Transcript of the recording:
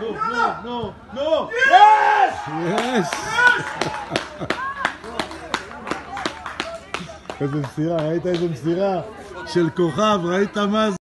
No, no, no, no. Yes! Yes! איזה מסירה, ראית איזה מסירה של כוכב, ראית מה זה?